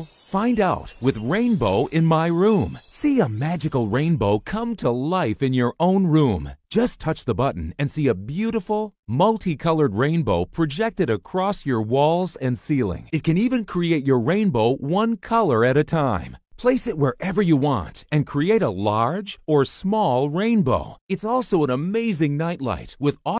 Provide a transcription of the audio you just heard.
Find out with Rainbow in My Room. See a magical rainbow come to life in your own room. Just touch the button and see a beautiful, multicolored rainbow projected across your walls and ceiling. It can even create your rainbow one color at a time. Place it wherever you want and create a large or small rainbow. It's also an amazing nightlight with